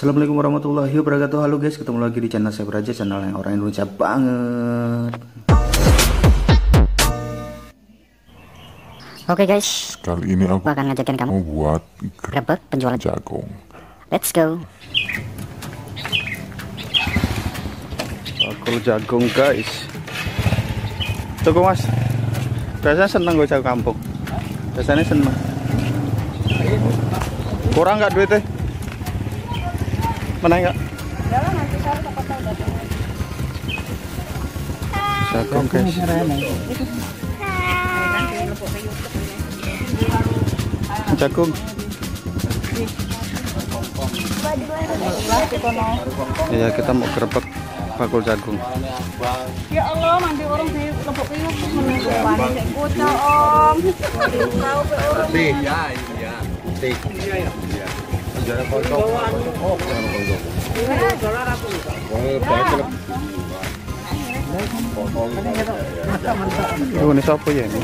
Assalamualaikum warahmatullahi wabarakatuh. Halo guys, ketemu lagi di channel saya Beraja Channel yang orang Indonesia banget. Oke guys, Kali ini aku akan ngajakin kamu. buat grebek penjualan. jagung. Let's go. Bakul jagung guys. Tunggu mas. Biasanya seneng gue jagung kampung. Biasanya seneng. Kurang nggak duitnya? Mana enggak? Jagung guys Jagung Iya kita mau gerebek bakul jagung Ya Allah, nanti orang di lebok tuh menunggu panik bocah om. Tahu orang. Oh ini siapa ya ini?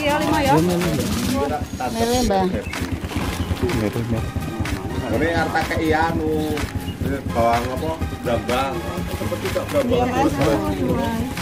Iya lima ya. Mele mbak. Meru, meru. Ini harta kei anu. Bawang apa? Brambang seperti tak brambang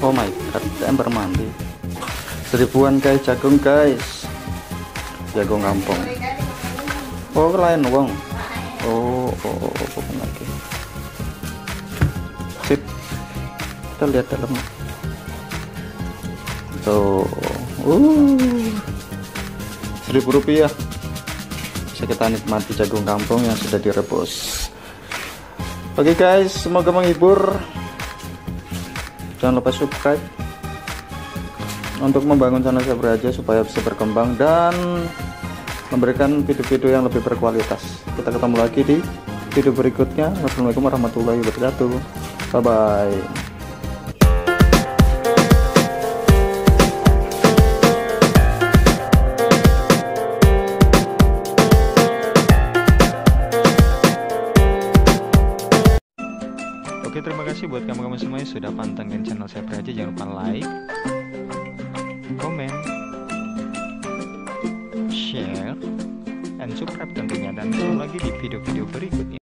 Oh my god, ember mandi. Seribuan guys, jagung guys. Jagung kampung. Oh, lain wong. Oh, oh, oh, oh, oh lagi. Sip. Kita lihat dalam. Tuh. Uh. Seribu rupiah. Bisa kita nikmati jagung kampung yang sudah direbus. Oke guys, semoga menghibur. Jangan lupa subscribe untuk membangun channel saya beraja supaya bisa berkembang dan memberikan video-video yang lebih berkualitas. Kita ketemu lagi di video berikutnya. Wassalamualaikum warahmatullahi wabarakatuh. Bye bye. Oke terima kasih buat kamu-kamu semuanya sudah pantengin channel saya beraja jangan lupa like komen share dan subscribe tentunya. Dan ketemu lagi di video-video berikutnya